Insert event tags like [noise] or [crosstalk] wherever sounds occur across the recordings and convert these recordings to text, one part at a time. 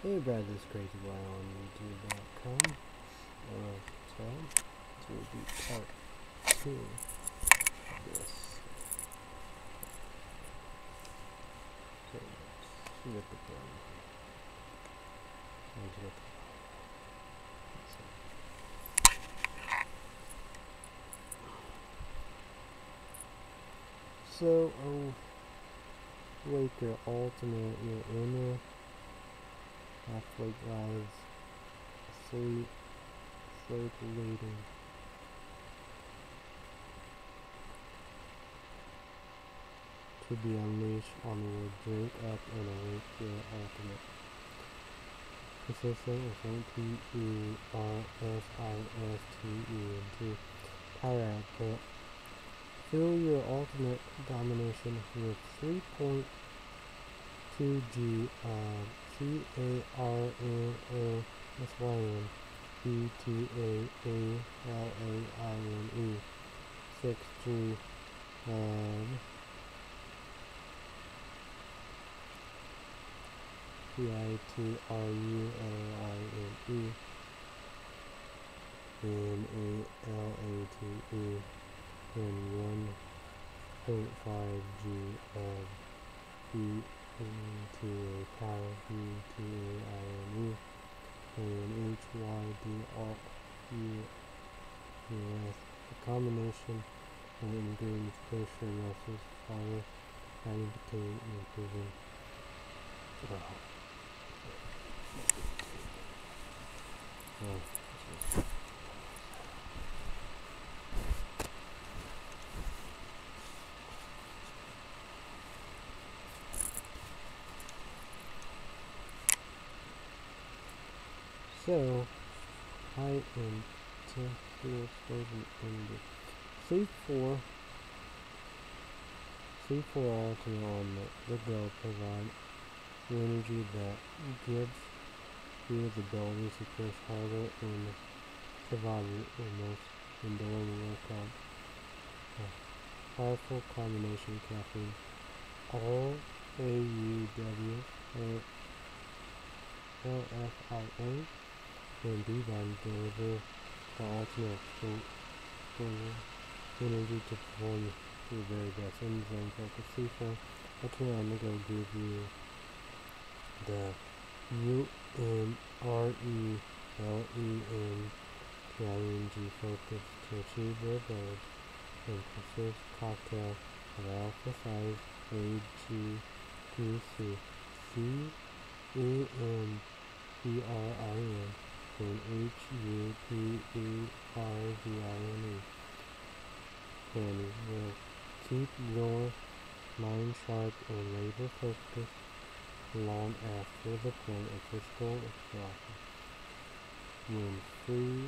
Hey Brad, this crazy boy on YouTube.com. Uh, so, this will be part two of this. So, let's look at them. Need to get the- So, oh, wake your ultimate, your inner halfway guys asleep, sleep waiting. To be unleashed on onward, drink up and awake your ultimate. Consistent with N-T-E-R-S-I-S-T-E-N-T. Power output. Fill your ultimate domination with 3.2 G uh, C A R N O S Y N B T A A L A I N E six G and P I T R U L I N E N A L A T E and one point five G of B to a power B to a I N E and H Y D R U U S. The combination of ingredients pressure muscles fire indicate improving. Wow. Well, So, high and tensile explosion ended. C4, C4 ultimate on the, the go provide energy that gives you the ability to push harder and survive in most enduring workout. A powerful combination caffeine. All AUW LFIA and B-body deliver the ultimate energy to perform your very best enzyme focus C4. Ultimate I'm going to give you the U-N-R-E-L-E-N-T-I-N-G focus to achieve your goals and persist cocktail of alpha size A-G-P-C C-E-N-E-R-I-N and H-U-P-E-R-V-I-N-E and will keep your mind sharp and laser focused long after the point of physical exhaustion. When free,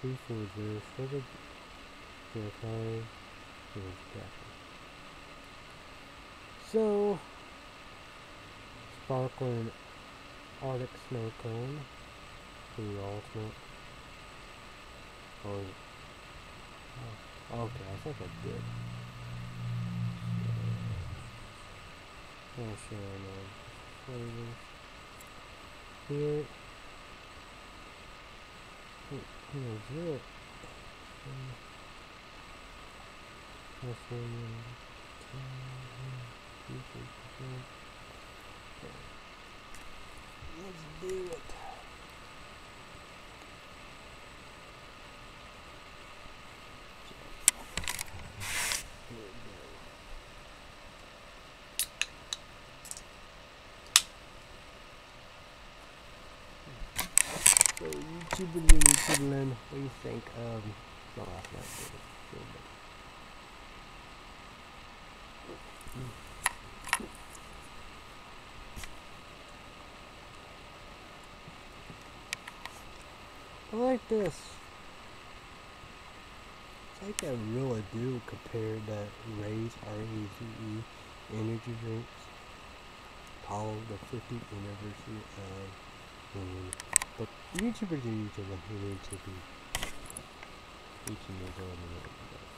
free there for the their time is death. So, sparkling Arctic snow cone, the ultimate. Or, oh, okay, I think I did. So, I'll show you now flavors. Here, here's it. Let's do it. Here we go. So YouTube and YouTube land, what do you think of last night. I like this. It's like a really do compared to Raze R-A-Z-E energy drinks. Called the 50th anniversary of um, but YouTubers are YouTubers who need to be 18 years old and what he.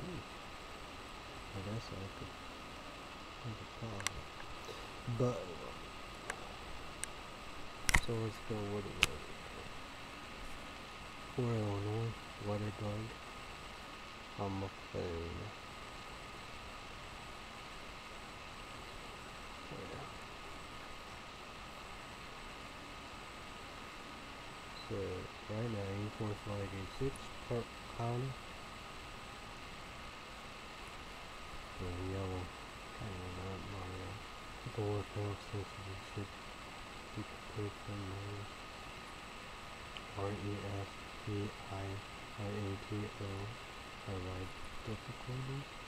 Ooh. I guess I could a. But so let's go with it. For Illinois, water dog. I'm a. 4586 Park County. The yellow kind of not Mario. Door health sensitive You can pay for money. R E S P I I A T O. I like difficulties.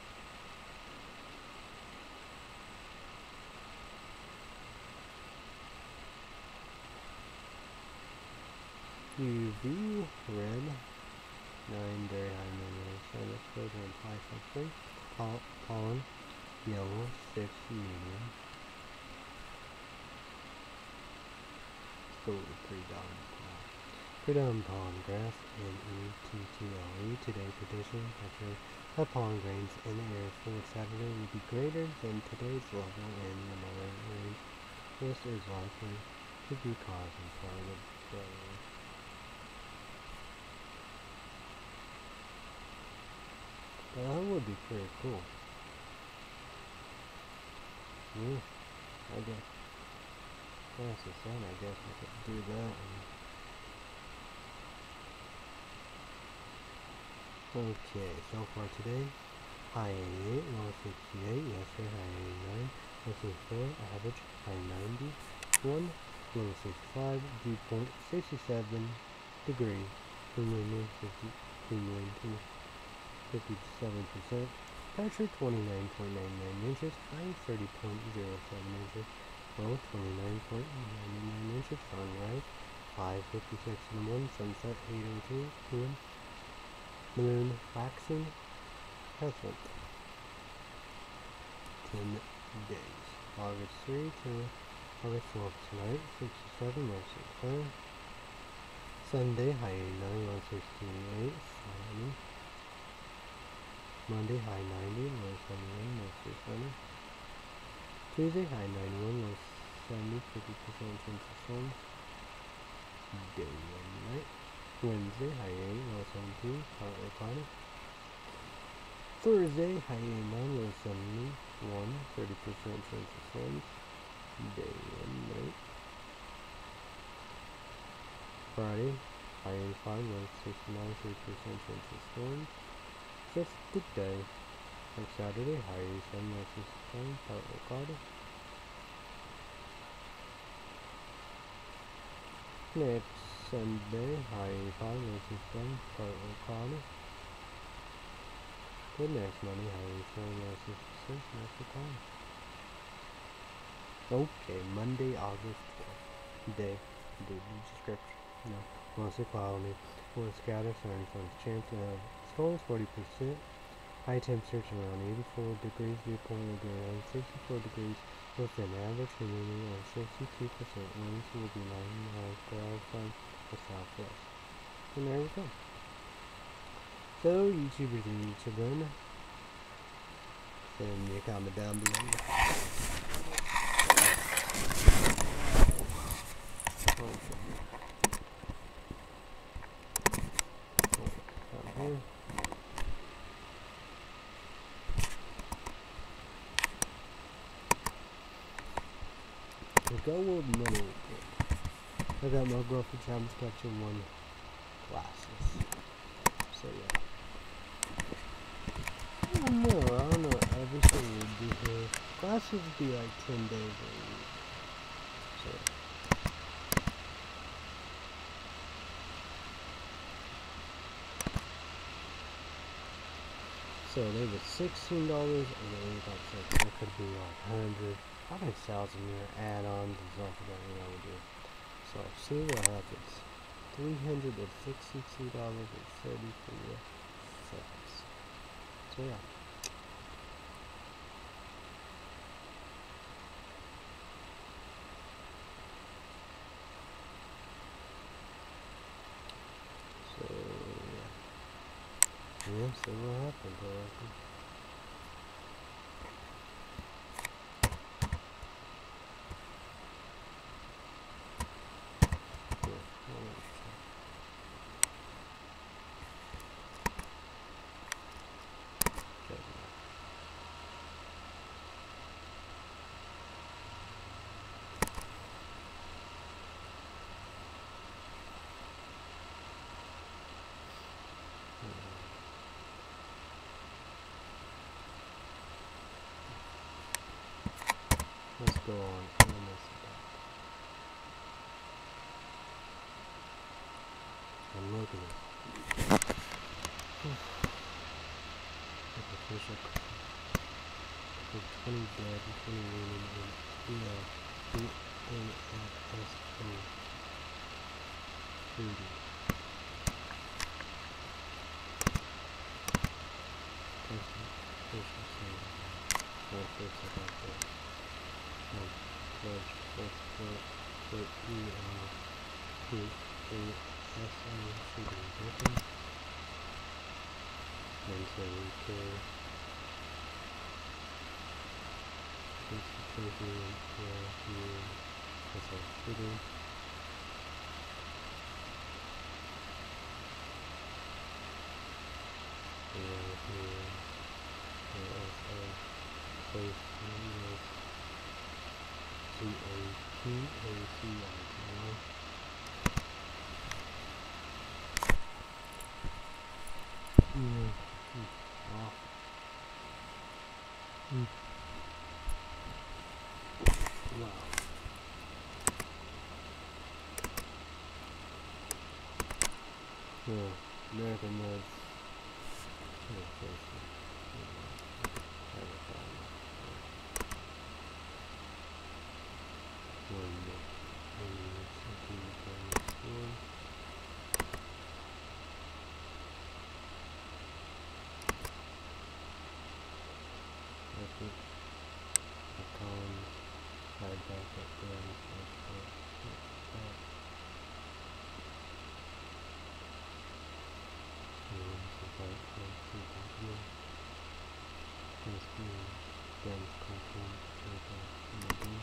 UV red nine very high millimeter sun exposure and high something. Pol pollen yellow six medium. So pre-dawn pollen. Pre-dawn pollen grass N E T T L E today prediction temperature of pollen grains in the air for Saturday will be greater than today's level in the morning range. This is likely to be causing part that would be pretty cool. Yeah, I guess. That's the sun, I guess we could do that. And... Okay, so for today, high 88, low 68, yesterday high 89, low 64, average high 91, low 65, dew point 67 degrees, humidity 50, humidity 57%, pressure 29.99 inches, high 30.07 inches, low 29.99 inches, sunrise 5.56 in the morning, sunset 8.02 p.m., moon waxing present 10 days, August 3 to August 12th tonight, 67, low 65, Sunday, high 89, low 68, sunny, Monday high 90, low 71, mostly sunny. Tuesday high 91, low 70, 50% chance of sun. Day and night. Wednesday high 8, low 17, partly cloudy. Thursday high 89, low 71, 30% chance of sun. Day and night. Friday high 85, low 69, 30% chance of sun just the day. On Saturday, high sun versus sun, partly cloudy. Next Sunday, high 5 versus sun, partly cloudy. The next Monday, high sun versus sun, mostly cloudy. Okay, Monday, August 12th. Day, the description. No, mostly cloudy. Will scatter sun, sun's chance of Storms 40%. High temperature around 84 degrees. Dew point will be around 64 degrees with an average humidity of 62%. Winds will be 9 miles per hour from the southwest. And there we go. So, YouTubers and YouTubers, send me a comment down below. Okay. Go with money. I got my girlfriend Travis catching one glasses. So yeah. I don't know, I don't know everything would be here. Glasses would be like ten days a week. So So they were sixteen dollars and got six. It could be like hundred. I can sell some more add-ons and stuff that you know we do. So see what happens. Three hundred and sixty-two dollars and thirty-four cents. So yeah. So yeah. Yeah, see what happens. Go on illness attack. And look at this. Like a fish up. With 20 dead, 20 wounded, and you know, E-A-F-S-O. 30. Person, person, saying, four fifths of that day. Um, pledge, fourth foot, foot, E-L, P-A-S-O, shooting weapon. And so we care. Concentration, yeah, here, that's all shooting. Yeah, here, and also place C A A C I T Y. Yeah. Mm. Off. Mm. Wow. Yeah, American Nuts. Yeah, first one. Yeah, have a problem. One more. One more. Something like this one. That's it. A column. Hard back up there. Like that. Like that. And so that like two back here. This being dense content. Like that. In the beam.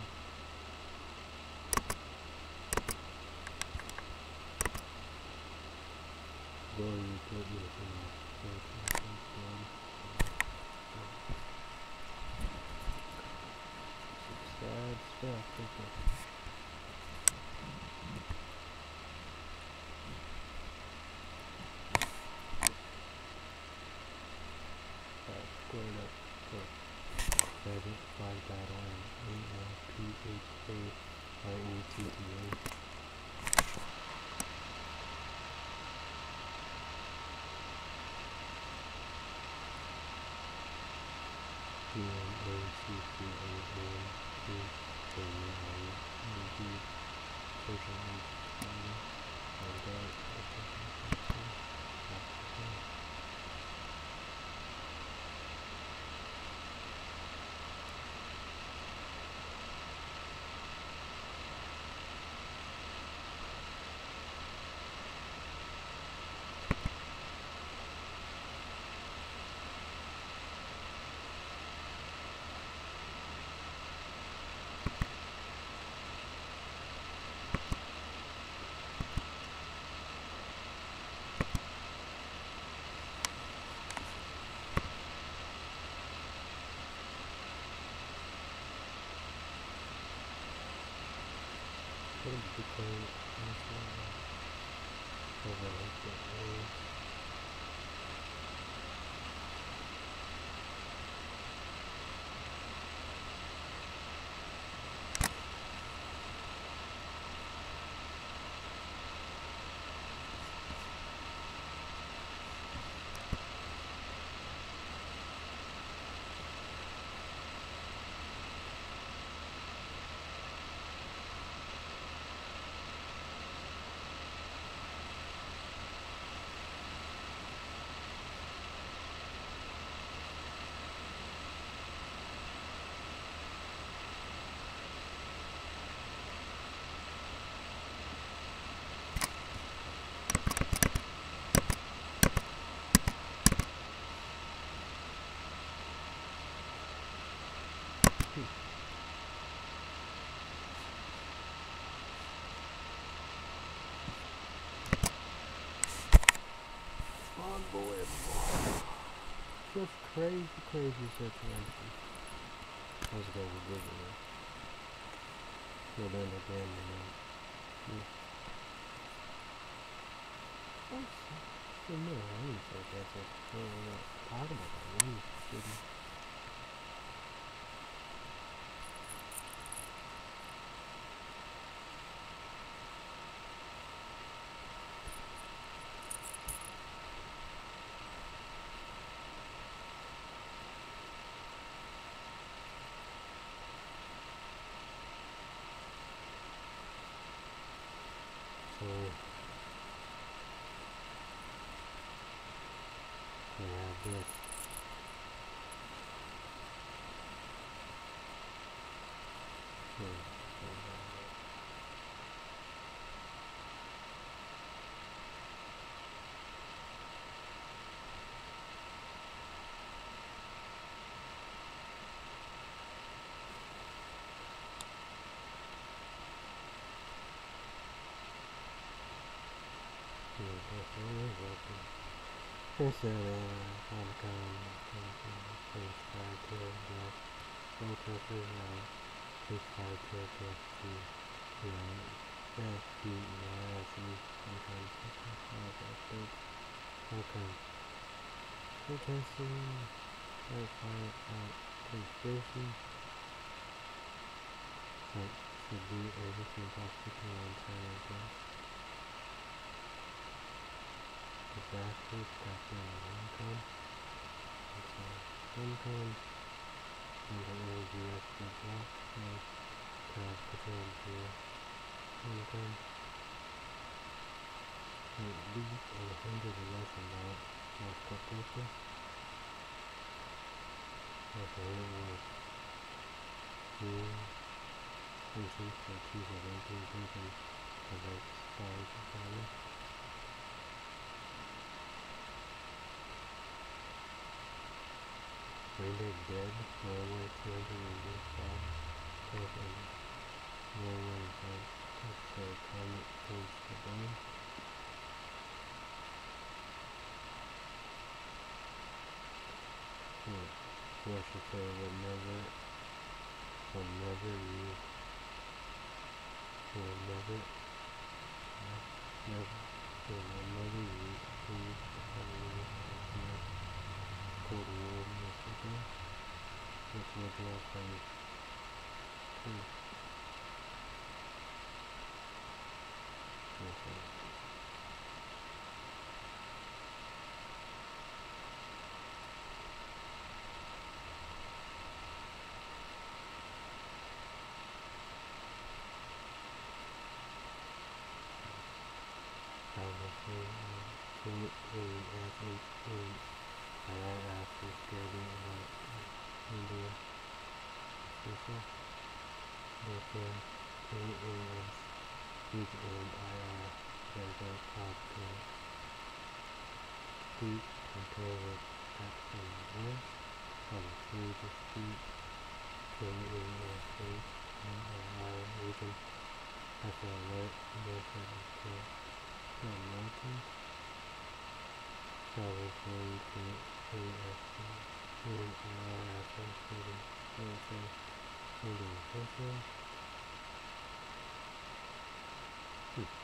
Going you put this in the first one. Some it? Up for credit, flag battle, and A-L-P-H-A-R-E-T-T-A. Is the code? Overlook the. Unbelievable. Just crazy, crazy situation. I going to visit it. Well, then again, you know. Yeah. Oh, so, no, I didn't say that's it. No, no, no. Talk about that. We didn't. Instead of Hong Face Fire Tail Black Soul Crusher Right Face Fire Tail PST Right S-D-E-R-S-E Sometimes Sometimes Updates Sometimes Protesting Right Fire Out Conspiracy should be everything possible one time Disaster the bracket, back in the income. That's my income. And the energy at the block, and tab between the income. And at least a hundred or less than that was proportion. Okay, it was June 18th, 2018, 2018, 2018, 2018, 2018, 2018, David did railway tourism in this town building. Railway events took the climate change to blame. Hmm. Mexico will never, will never use, will never, never, will never use never, that we have here never, warm Two. Okay. Obviously, uh, two athletes in I asked about India Susa. Therefore, KAS is Delta Cloud Code. Speak control with action one from through the speak KASA NRI agent as an alert method to the Travel going to ASC and RIS including also including social. Hmm.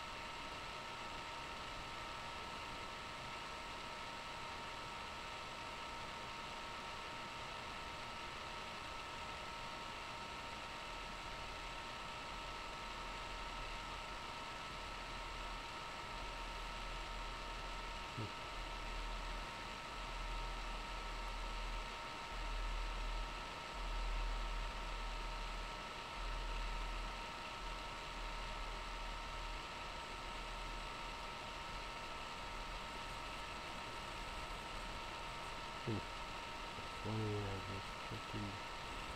Twenty hours, fifty,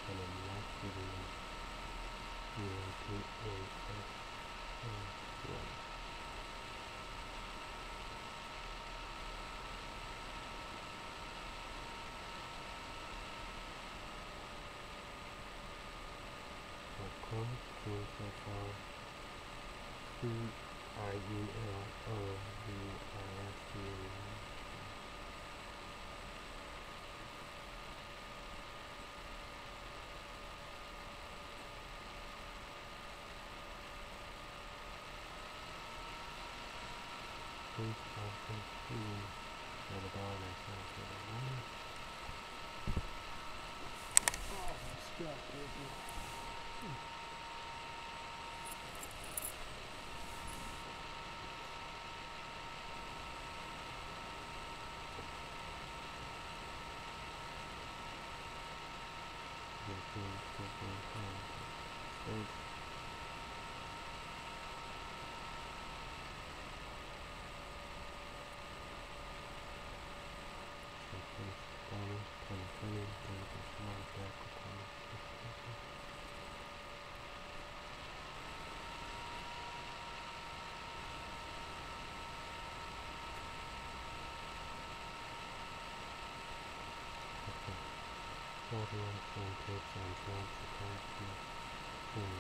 and I'm not giving up. You know, to a F one. So come to so far. C I E L O V I S T Please often see that about myself for the moment. Oh, stuff, baby. Looking for some time. Space. Something funny, funny, funny, think it's small back upon it. Okay. Forty-one phone tips on jobs attack and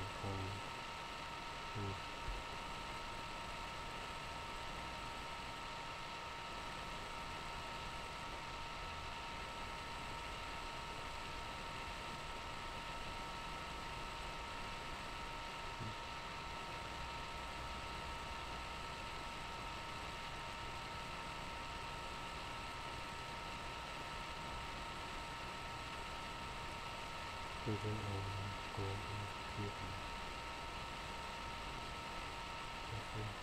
phone. Hmm. Vision of golden people. Different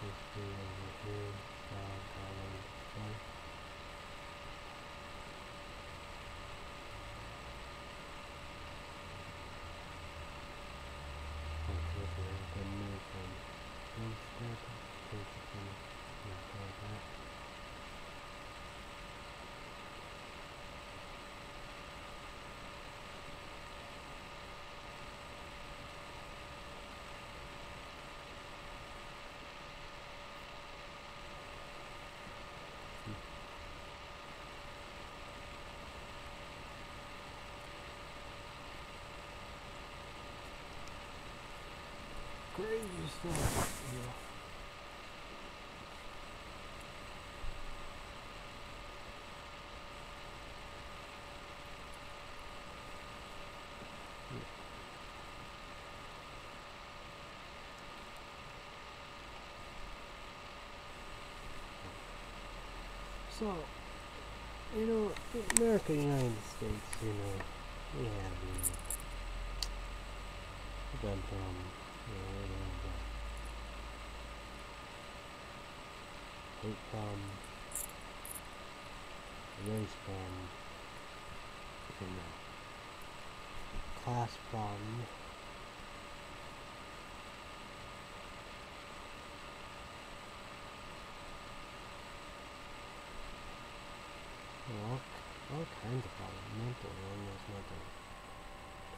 history of the here, God, Holland, life. Unfortunately, the news from Instead, take it from not that. Crazy stuff. Yeah. So, you know, America, United States, you know, we have, you know, you know, we have uh, hate from, race you know, class know, all, all kinds of problems, mental illness, mental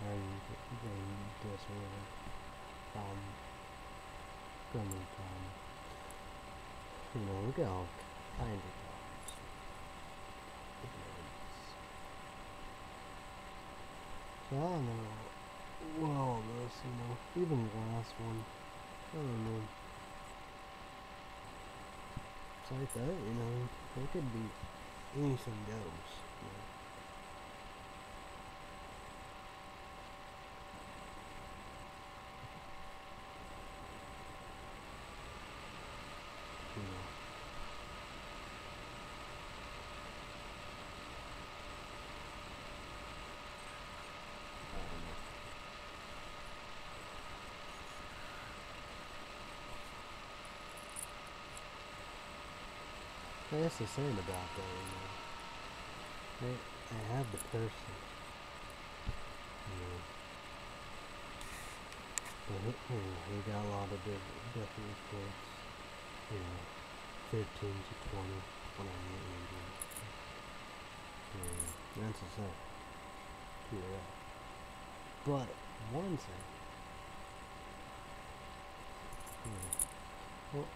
brain, brain disorder, from, coming from, you know, we all kinds of. Ignorance. So I don't know well this, you know, even the last one, I don't know. It's like that, you know, it could be anything goes. You know. You know. I don't know. That's the thing about that, you know. They, they have the person. Know. But you know, he got a lot of different, different reports. You know, 15 to 20 when I him. You know, that's the thing. Yeah. But one thing. You know, well,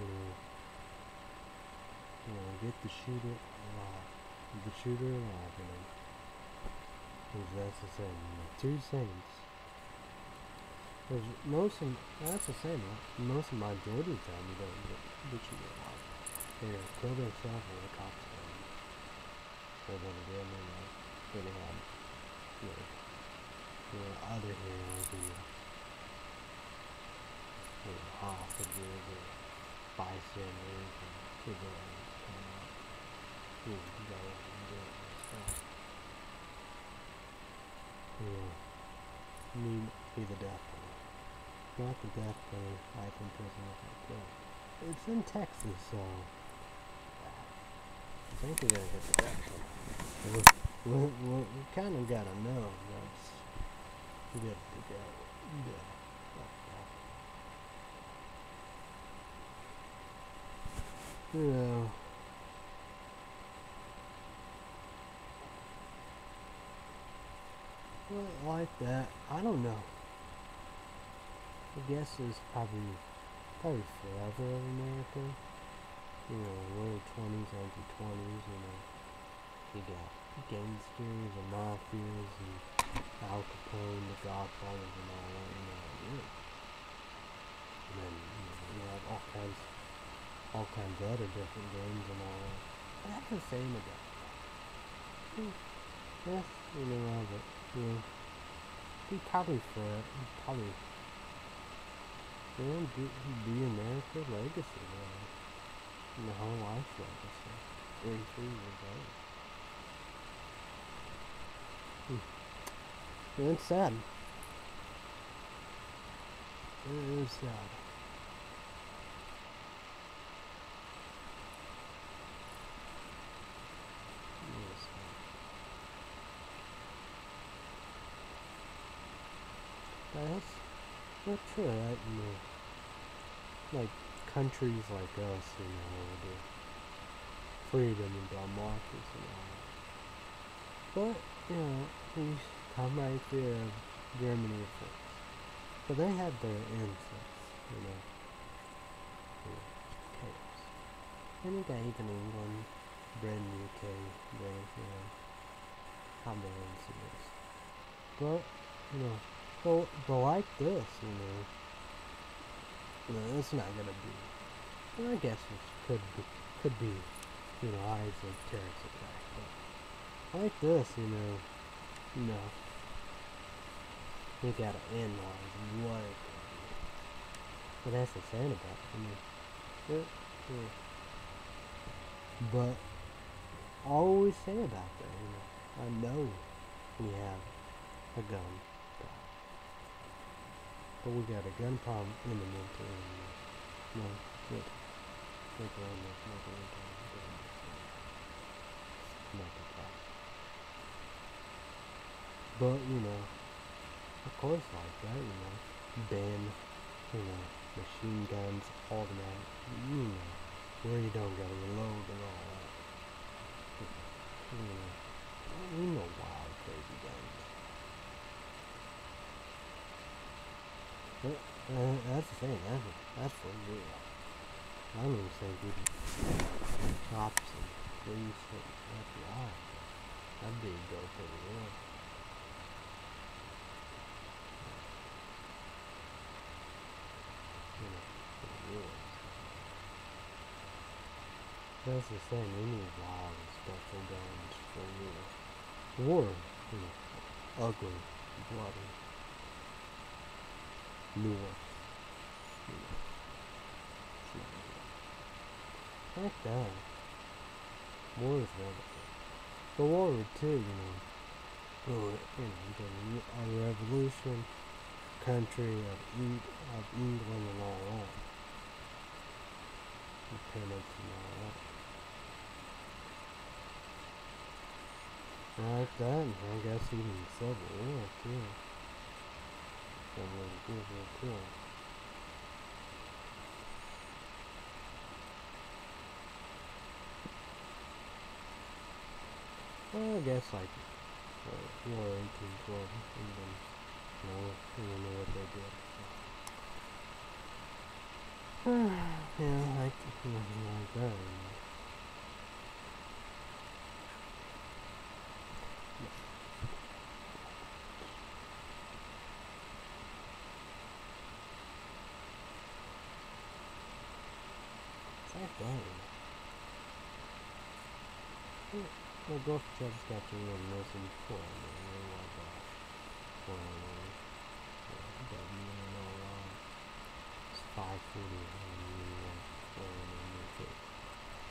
you know, you know, get the shooter alive. The shooter alive, you know. Because that's the same. Two things. Because most of, that's the same. most of my majority time you don't get the shooter alive. They either kill themselves or the cops kill them. Or then again, you know, they have, you know, other heroes, you know, hostages or bystanders and out, you know, go and do it. You know, need be the death penalty. Not the death penalty, life in prison I kill. It's in Texas, so I think we're gonna get the death penalty. We, we, we, kind of gotta know that's good to go. Yeah. You know. Like that, I don't know. I guess it's probably probably forever of America. You know, early twenties, nineteen twenties, you know. You got gangsters and mafias and Al Capone, the Godfathers and all that, you know, yeah. And then, you know, you have all kinds all kinds of other different games and all that. But that's the same that. Hmm. Yeah, you know, uh, know, he probably for it, you know, be, be America legacy, man. You know, whole life legacy. 33 years old. Hmm. It's sad. It is sad. It is sad. But that's not true, right? Know, like countries like us, you know, the freedom and democracy and all that. But, you know, we come right there Germany France. But they had their insults, you know. Know, chaos. And you got even England, Britain, UK, they, you know, have their incidents. But, you know, but, but like this, you know, it's not gonna be. Well, I guess it could be, could be, you know, eyes of terrorist attack. But like this, you know, you know, we gotta analyze what. But that's the saying about it. I mean, yeah. But always say about that, you know, I know we have a gun. But we got a gun problem in the area. No, good. Mental illness, mental illness, mental problem. But, you know, of course like that, you know, ban, you know, machine guns, automatic, you know, where you don't gotta reload and all that. You know, we know wild, crazy guns. That's the thing, that's, that's for real. I don't even we can cops and police and FBI. That'd be a go pretty well. You know, for real. That's the thing, need wild and special guns for real. Or, you know, ugly, bloody, north. Like that. War is wonderful. But War Two, you know, you know, you a revolution, country of, Eng- of England and all that. Independence and all that. Like that, and I guess even Civil War too. Civil War, World War Two. Well, I guess like uh, War 1812, England, you know, you know what they did. So. [sighs] yeah, like. You know. Like that. You know. My girlfriend just got to know nursing before, I mean, they was uh, for uh, W and all uh, it's five forty and you want for then you take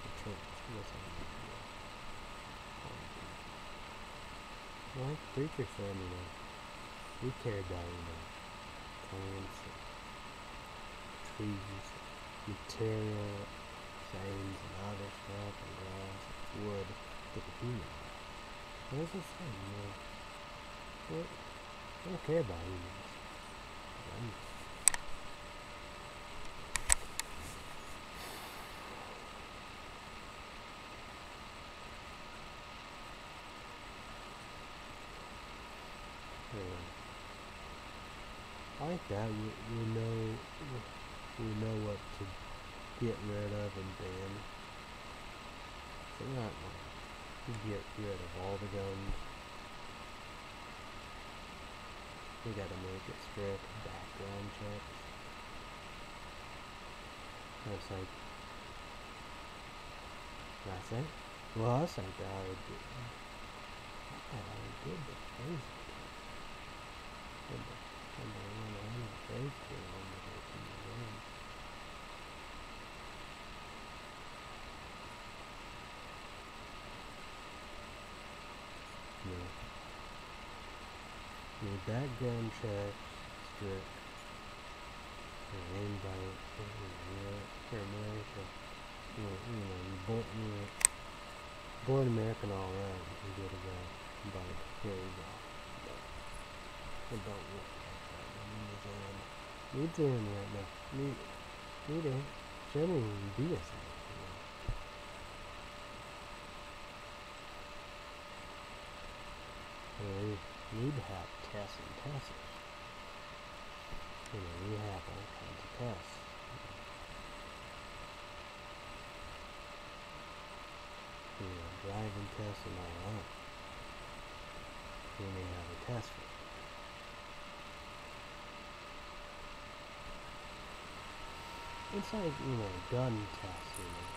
the church. Yes, I know. Yeah. Like preacher you know, we care about, you know, plants, trees, material, things, and other stuff, and grass, and wood, to human. What does it say, you know? What? I don't care about humans. I like that. We, we know we know what to get rid of and ban. So we're not like get rid of all the guns. We gotta make it strict background checks. That's like that's it. Well, that's like I would do. I would did the crazy. Did the number one on the crazy one on the in the room. No. Need background checks, strict. And you know, for America. You know, you know, you born, you know, born American, all right. You can get a guy, but here you go. But it don't work that. Um, Need to him right now. Need, need to genuinely be. You. You have tests and tests. You know, we have all kinds of tests. You know, driving tests and all that. We may have a test for it. It's like, you know, gun tests, you know.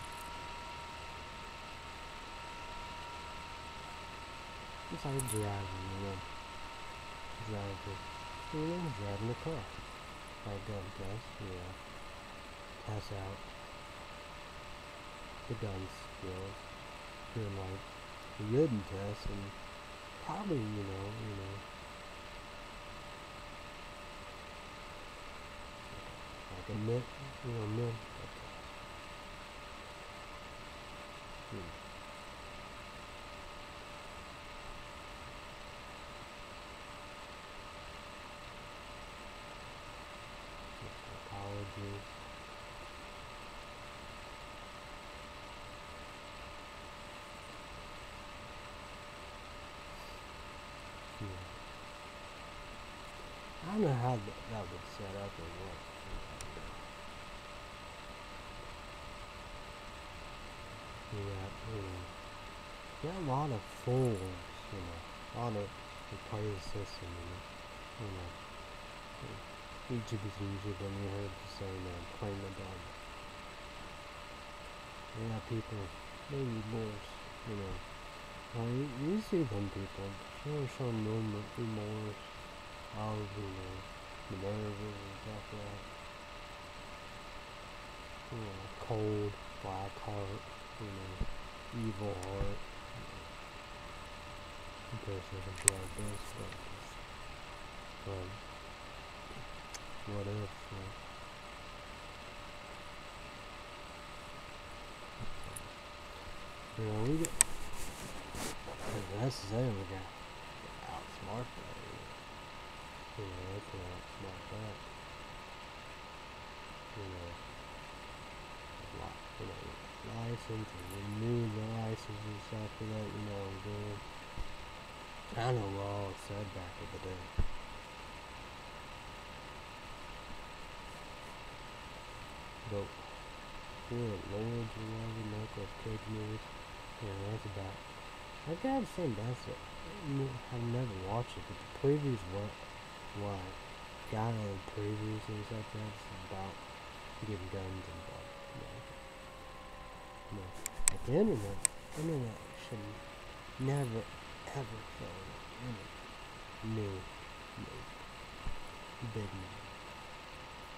It's like driving, you know. Driving, you know, driving the car. Test, you know. Test out the gun skills. Doing like the written test and probably, you know, you know. Like a mid, you know, mid. Hmm. Apologies. Yeah. I don't know how that, that would set up or what. Got, you know, a lot of fools, you know, a lot of the party system, you know, you know. YouTube is YouTube when you heard the saying, uh, claim the dog. Yeah, people, maybe worse, you know. Well, you, see them people show some remorse of, stuff like that. You know, cold, black heart, you know, evil heart. In case there's a like this, but, um, what if, know. You know, we get, that's the same, we got outsmart that, you know, they can outsmart that. You know, you know, license and renew the license and stuff for that, you know, doing. I don't know what all it said back in the day. But, yeah, Lords or whatever, Michael's Cage movies. Yeah, that's about. I gotta say, that's it. I've never watched it, but the previews were what on the previews and stuff. That's about getting guns and stuff. Yeah. No. At the internet, internet should never ever fail. Internet. No. No. Big no.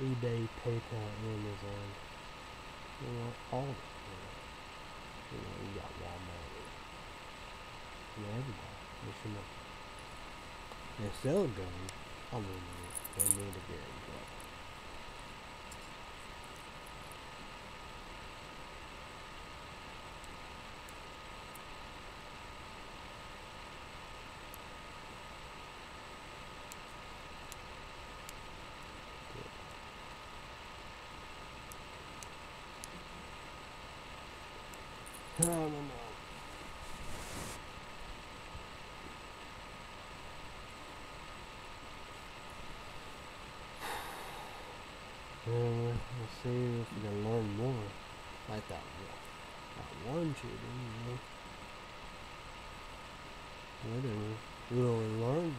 eBay, PayPal, Amazon. You know, all of it. You know, you, got Walmart. You know, everybody. They should know. They sell guns. I mean, they need to get in trouble. I don't know. Uh, let's see if we can learn more. Like that, that one shooting, you know. I don't know. We don't learn,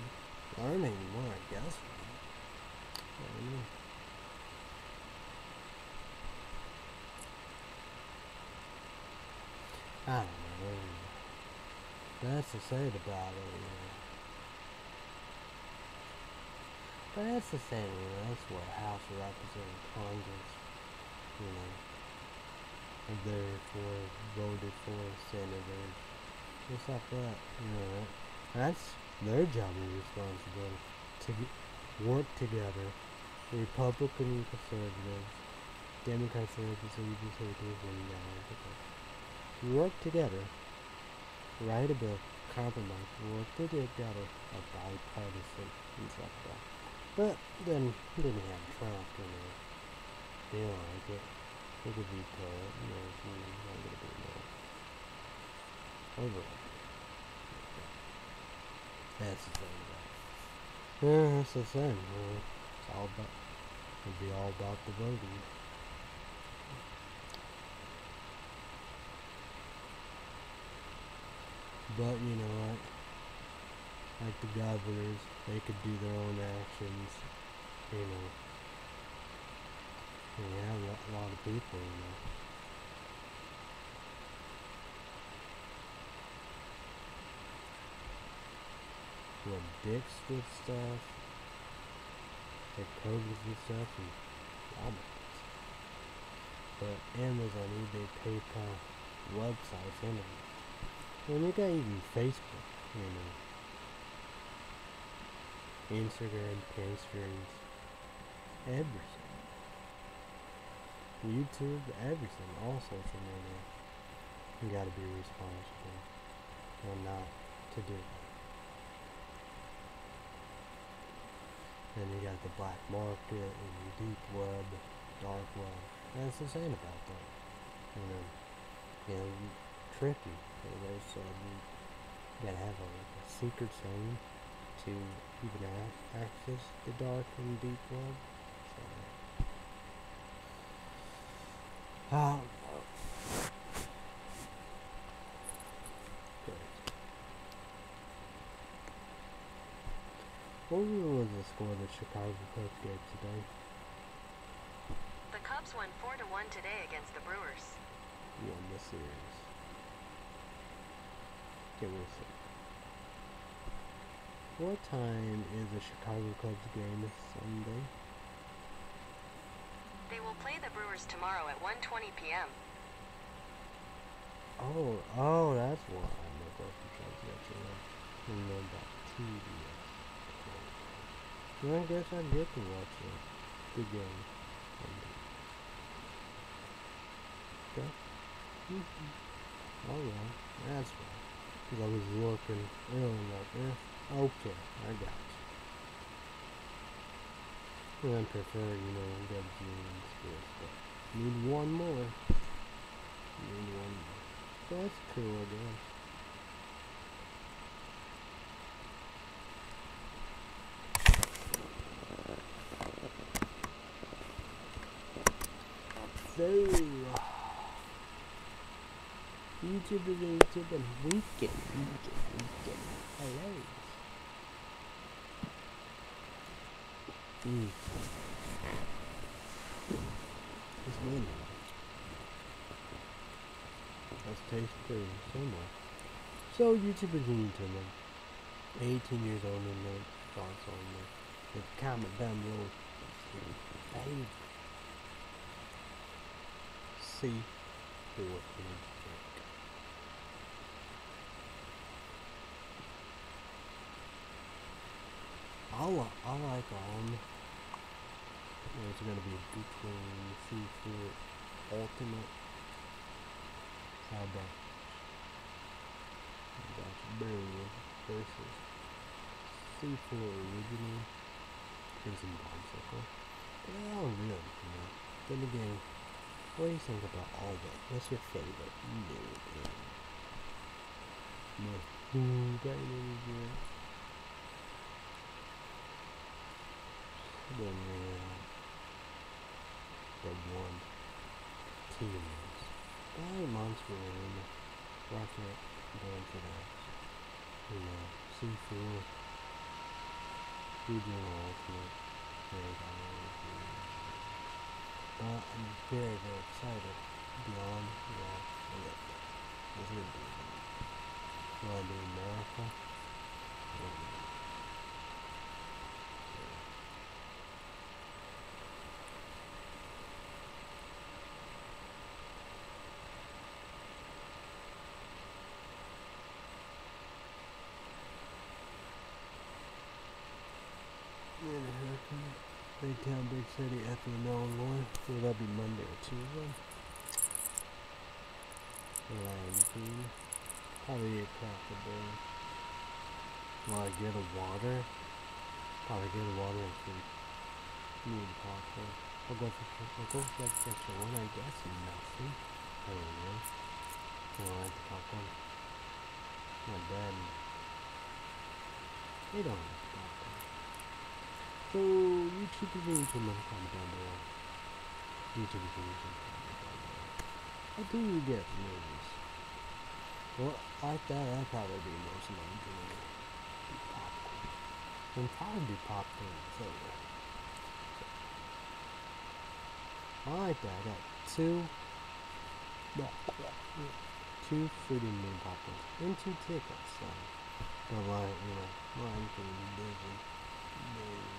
learn anymore, I guess. I don't know. I don't know. That's the sad about it. But that's the thing, you know, that's what House of Representatives, Congress, you know, are there for, voted for, senators, and stuff like that, you know, that's their job and responsibility. to work together, Republican and conservatives, Democrats and conservatives, and work together, write a bill, compromise, work together, a bipartisan, and stuff like that. But then, you have Trump, they don't like it. They could veto it, you know, it's not gonna do no. Overall. That's the thing about it. Yeah, that's the thing. Know, it's all about, it'll be all about the voting. But you know what? Like the governors, they could do their own actions. You know. And you have a lot, of people, you know. What Dick's did stuff, Kroger's and stuff, and Walmart. But Amazon, eBay, PayPal, websites, internet. And they got even Facebook, you know. Instagram, Pinterest, everything. YouTube, everything, all social media. You gotta be responsible and not to do that. Then you got the black market and the deep web, dark web. That's the same about that. You know, you know, tricky. They said you gotta have a, a secret zone to even a- access the dark and deep web. So, um, What was the score of the Chicago Cubs game today? The Cubs won 4 to 1 today against the Brewers. Won the series. Give me a sec. What time is the Chicago Cubs game Sunday? They will play the Brewers tomorrow at 1:20 p.m. Oh, oh, that's why I'm not going to translation. I know about TBS. Well, I guess I get to watch the, the game. Okay. Mm-hmm. Alright, that's right. Because I was looking, and I'm like, eh, okay, I got you. Well, I prefer, you know, WG and sports, but need one more. Need one more. That's cool, I guess. So, YouTube is YouTube and weekend, weekend, weekend. Hello. Mm. It's windy. Let's taste through somewhere. So YouTube is YouTube and 18 years old and the thoughts on the comment down below. Hey, see what you think. I like I like um it's gonna be between C4 ultimate that's burger versus C4 original some bicycle. They're all good, you know. Then again, what do you think about all that? What's your favorite? No. Hmm, got any good? Then we have the one we were in the rocket going for that. You know, C4, regional ultimate, very good. But I'm very, very excited. Beyond Raw Lit. What's it do? Wanna do America? Mm. 30 at the Illinois. So that'll be Monday or Tuesday? Lanky. Probably 8 o'clock today. While I get a water? Probably get a water and food. Need pasta. I'll go for I'll go for that extra one, I guess. Nothing. I don't know. I don't like the popcorn. My dad. They don't like popcorn. So YouTube is going to comment down below. YouTube is going to comment down below. How do you get movies? Well, like that, that'd probably be most of my. Be popcorn. And probably be popcorn so I like that. I got two, two fruity moon popcorns and two tickets. So, but like, you know, Lion King Disney, busy. no,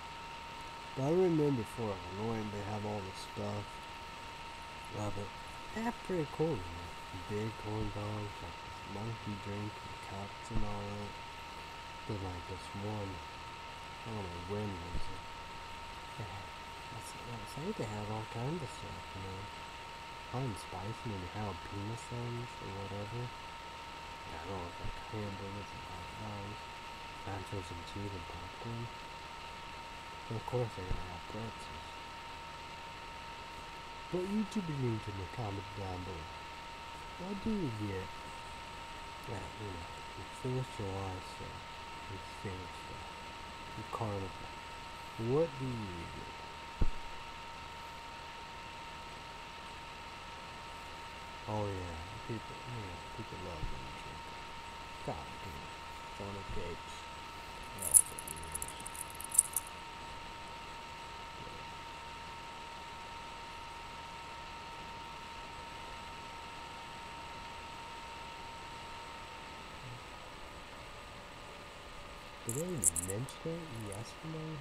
But I remember for Illinois they have all the stuff. Love it. That's pretty cool, know. Big corn dogs, like this monkey drink and cups and all that. But like this one, I don't know when was it. I s- I think they have all kinds of stuff, you know. Hot and spicy and jalapeno things or whatever. I don't know, like hamburgers and hot dogs, nachos and cheese and popcorn. Of course they're gonna have pretzels. But YouTubers need to comment down below. What do you get? Yeah, you know, you finish July stuff. You finish stuff. You carnival. What do you get? Oh yeah, people, yeah, people love them. God damn. Funnel cakes. Well, for years. Did they even mention it yesterday?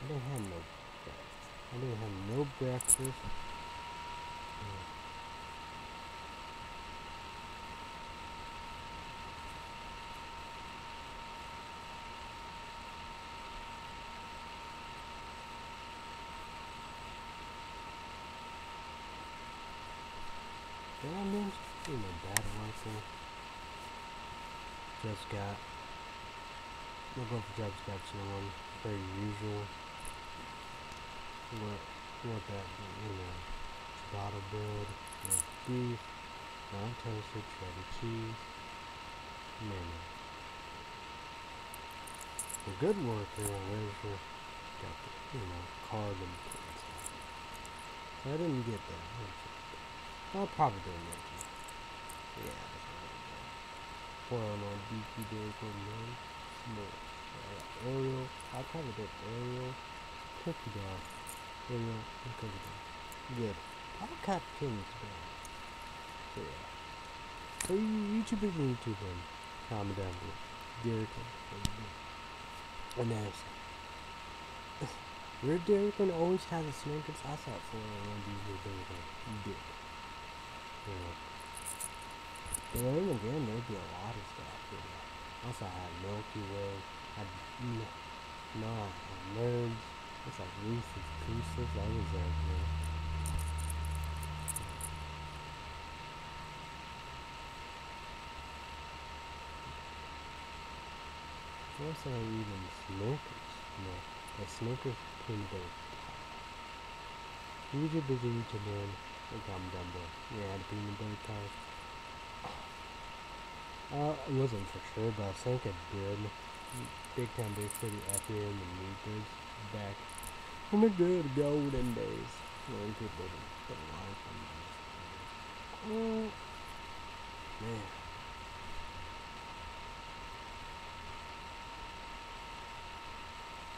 I didn't have no breakfast. I didn't have no breakfast. Did I mention you bad rifle? Just got we'll go for Jobs got one per usual. What what that you know bottle roast beef, non toasted cheddar cheese, menu. The good worker where's your got the you know carbon and stuff. So I didn't get that. I'll probably do it next week. Yeah, that's what I'm doing. Pour on on beefy bacon, man. S'mores. I Oreo. I'll probably do Oreo. Cookie dough. Oreo and cookie dough. Good. I'll cut pins down. So yeah. So you YouTubers and YouTubers, comment down below. Derek and and that's Red Derrick always has a Snickers. I it for one of these Derrick did. You know. But then again, there'd be a lot of stuff. You know. Also, I had Milky Way. Had no, no, Nerds. It's like Reese's Pieces. I was there, man. Also, even. You know, the Snickers peanut. YouTube busy YouTube man. We'll comment down. Yeah, the peanut butter pie. Uh, it wasn't for sure, but I think it did. Big Town Big City Epic and the Meepers back in the good golden days when people didn't like them. Oh, man.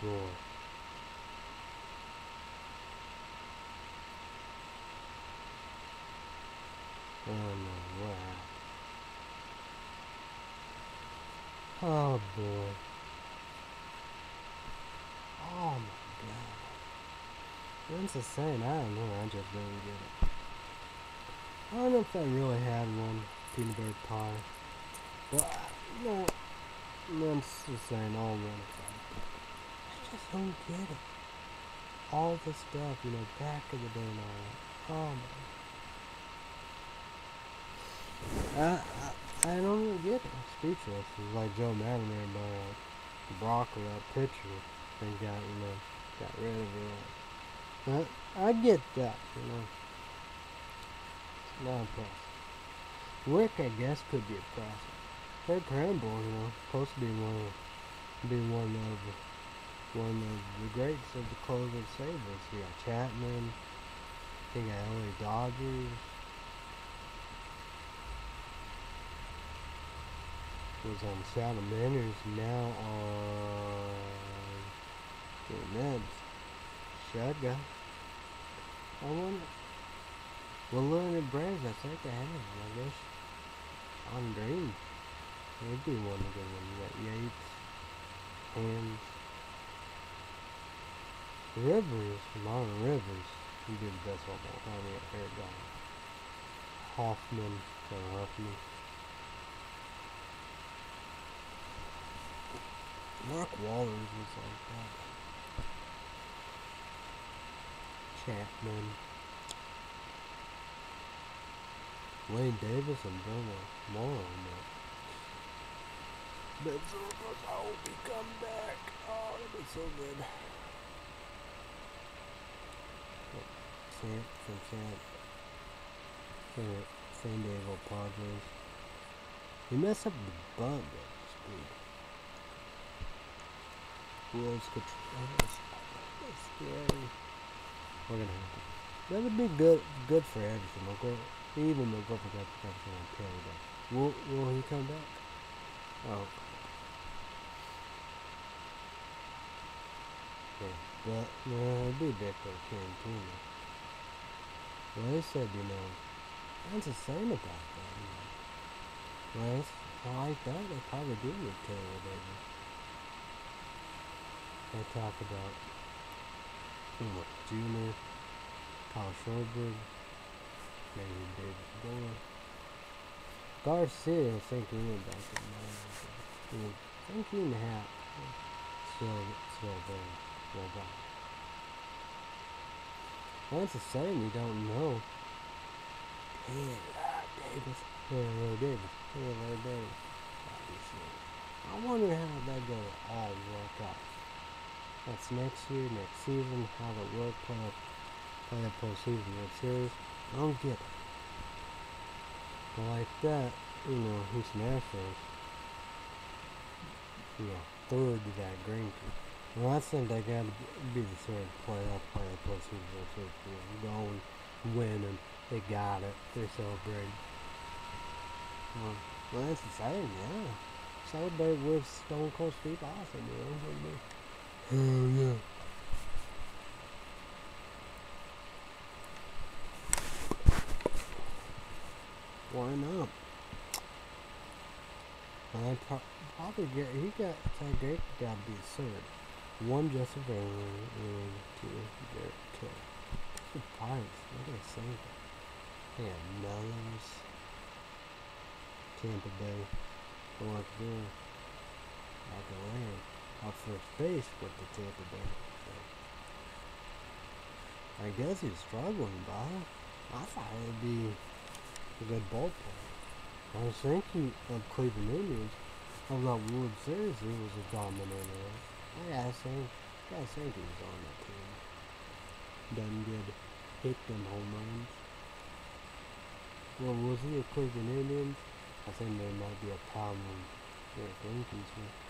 boy. I don't know what happened. Oh boy. Oh my god. It's insane. I don't know. I just didn't get it. I don't know if I really had one peanut butter pie. Well, I- no. I'm just saying all one. I just don't get it. All the stuff, you know, back in the day and all that. Oh my. I, I, don't really get it. Speechless. It's like Joe Maddon by uh, Broccoli, that pitcher. And got, you know, got rid of it. I, I get that, you know. It's not impressive. Rick, I guess, could be impressive. Fred Cranborn, you know, supposed to be one of, be one of one of the greats of the Cleveland Sabres. You got Chapman, you got LA Dodgers. Was on Salamanders, now on the Neds. Shotgun. I wonder. Well, Leonard Braves, I think I have. I guess. On Green. He'd be one of them. You got Yates, Hands, Rivers, Marvin Rivers. He'd be the best one. I mean, Eric. Hoffman, Hoffman. Mark Wallers was like that. Chapman. Wayne Davis and Bella Morrow, but I hope he come back. Oh, that'd be so good. Camp from camp. San, Diego Padres. He messed up the bunt, though. Speed. Who else could? Oh, that's scary. We're gonna have to. That would be good, good for Anderson. We'll go, even though go for that protection on Perry. But will, will he come back? Oh. Yeah, but no, it'd be big for Cantina. Well, they said, you know, that's the same about that. You know. Well, it's I like that. They probably do need Taylor Davis. They talk about you Junior, Kyle Schwarber, maybe David Boyle. Garcia, I think he went back to the I think he and a half. Still, still there. Well done. Well, it's shame you don't know. Taylor uh, Davis. Taylor Davis. Taylor Davis. I wonder how that gonna all work out. That's next year, next season, how it work, play play a postseason World Series. I don't get it. But like that, you know, Houston Astros, you know, third to that green team. Well, I think they got to be the third playoff, play a postseason World Series. You know, go and win, and they got it. They celebrate. Well, well, that's exciting, yeah. Celebrate with Stone Cold Steve Austin, you know. I? Hell yeah. Why not? I pro- probably get he got Ty Drake got to be third. One Justin Verlander and two Derek Kill. Pirates, what are they saying? They got Mellons, Tampa Bay, North Bill, Aguilera off first base with the Tampa Bay. So. I guess he's struggling, Bob. I thought it'd be a good ballpark. I was thinking of Cleveland Indians. I thought World Series he was a dominator. I gotta think, gotta he was on that team. Doesn't get hit them home runs. Well, was he a Cleveland Indians? I think there might be a problem with Yankees with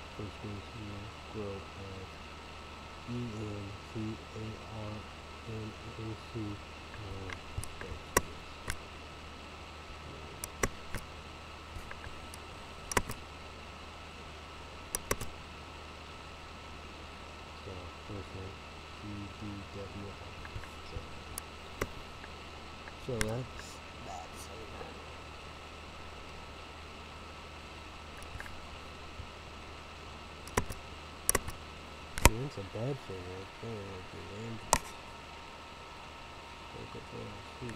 first base here, grow as E N C A R N A C. Uh, thanks, yes. So, first E. So, that's it. That's a bad right there, the Andrews. Look at that, see.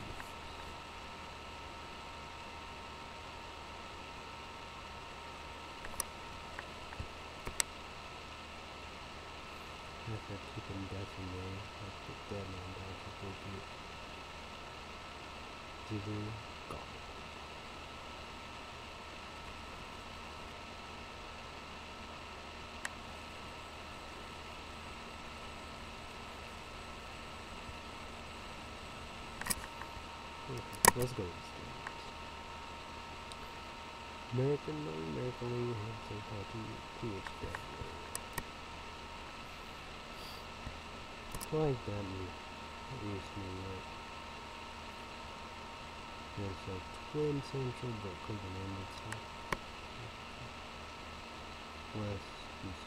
I have to keep him decimated. Let's put that man down to go get Jiggly gone. Okay, let's go. American League, American League, Hampton County, PHW. Like that new East New York. There's a Twin Central, but be named itself. West, West,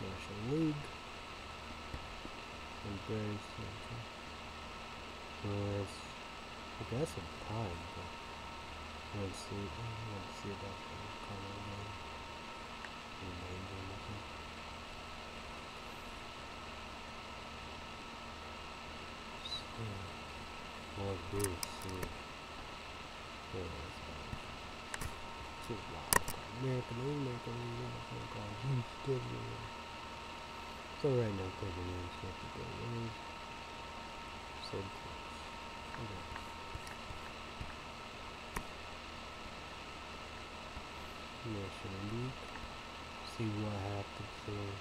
National League, and very Central. It's, I guess it's time, but let's see, let's see about the color name. The or anything. So, do we see? Where is that? Too loud. American American American League, Houston. So right now, put the names up to go League. Same place. Okay. National League. See what happens here.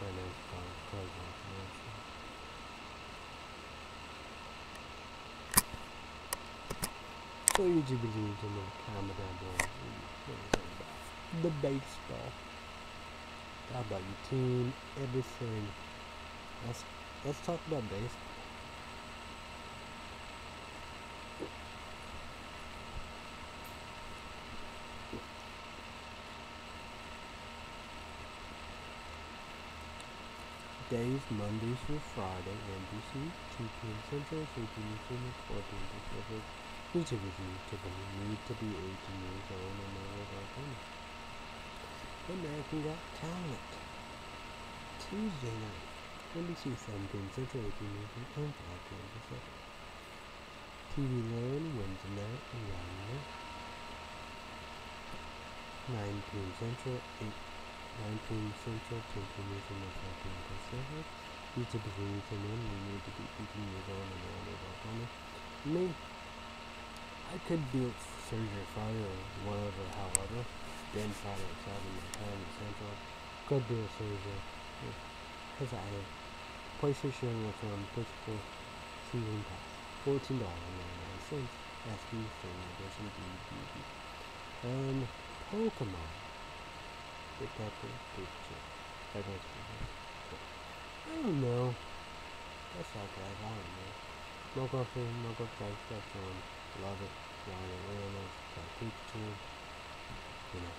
Finance Bank President National. So you do believe in the comment down below. The baseball. How about your team? Everything. Let's let's talk about baseball. Days Monday through Friday, NBC, 2 p.m. Central, 3 p.m. Eastern, 4 p.m. Pacific. YouTube reviews typically need to be 18 years old and over California. American Got Talent. Tuesday night. NBC 7 p.m. Central, 18 Eastern, and 5 p.m. Pacific. TV Land Wednesday night in Yonner. 9 p.m. Central, 8 9 p.m. Central, 10 p.m. Eastern, and 5 p.m. Pacific. YouTube reviews and then we need to be 18 years old and over California. Me, I could do it surgery Friday or whatever, however. Then Friday or Saturday, my time in Central. Could do a surgery. Because I have PlayStation with um, physical season pass. $14.99. SD from Edition DVD. And Pokemon. Detective Pikachu. I don't know. I don't know. That's all guys, I don't know. Mogo thing, Mogo Price, that's um, love it. The Reynolds, got Pikachu. You know.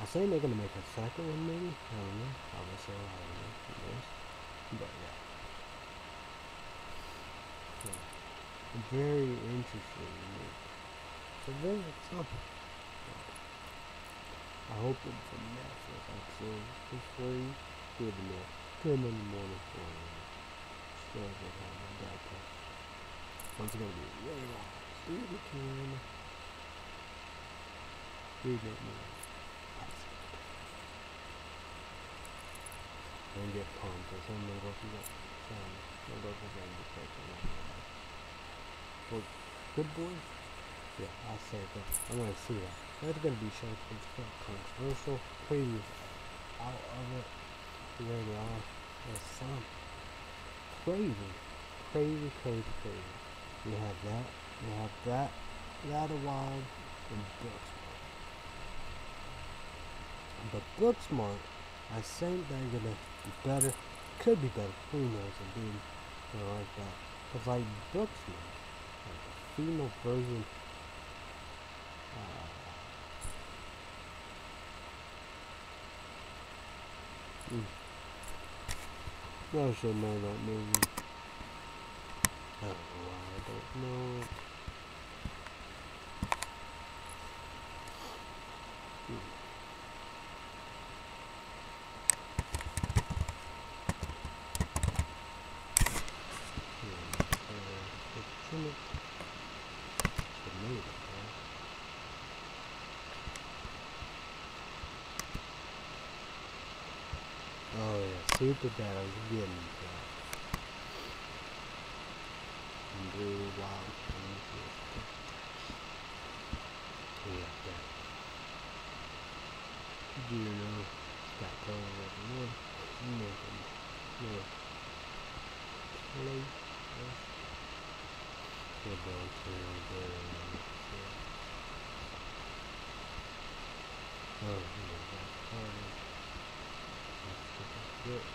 I say they're gonna make a second one maybe. I don't know. Obviously, I don't know. Who knows? But yeah. Very interesting. So very something. I hope it's a Netflix episode. It's free. Good enough. Ten in the morning for you. Still good on the data. One's gonna be really long. You can. Read it more. And get pumped or something go through that. Um, don't go through that depression. Well, good boy. Yeah, I'll say that. I want to see that. That's gonna be so controversial. Please, out of it. Later on, there's some crazy. crazy, crazy, crazy. You have that, you have that, that a wild, and Booksmart. But Booksmart, I think they're gonna be better. Could be better. Who knows? Being you know, like that. Cause like Booksmart, like the female version. Uh, mm. I should know that movie. I don't know why I don't know it. Hmm. Hmm, uh, it's Jimmy- Tomato, huh? Oh yeah, super getting that. And blue wild things. Yeah, that. Do you know? Got color of wood. Nothing. No. Play. We're down to the. Oh, yeah, that color. Let's get it.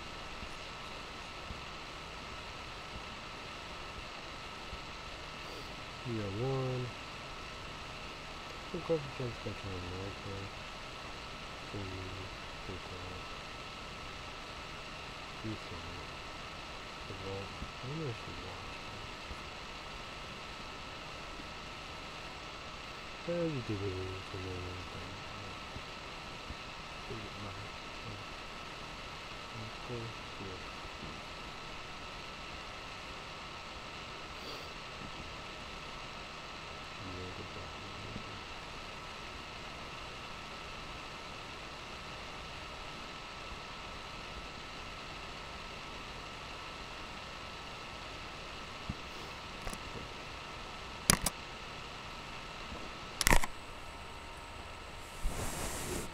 We got one. The coefficient's got kind of okay. Two, two, five. Two, seven. The. Maybe I should watch that. There's a DVD and then everything. Figure it out. Okay, yeah. Yeah, good job.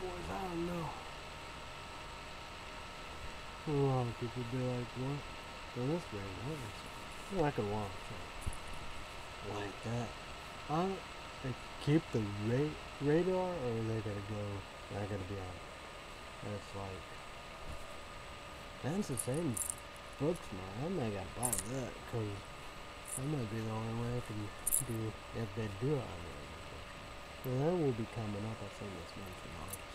Boys, I don't know. People be like, what? That's very nice. Well, I can watch it. Like that. I they keep the ra- radar or are they gonna go, they're gonna be on. And it's like, that's the same books now. I might gotta buy that because that might be the only way I can do, if they do it on there. And that will be coming up, I think, this month in August.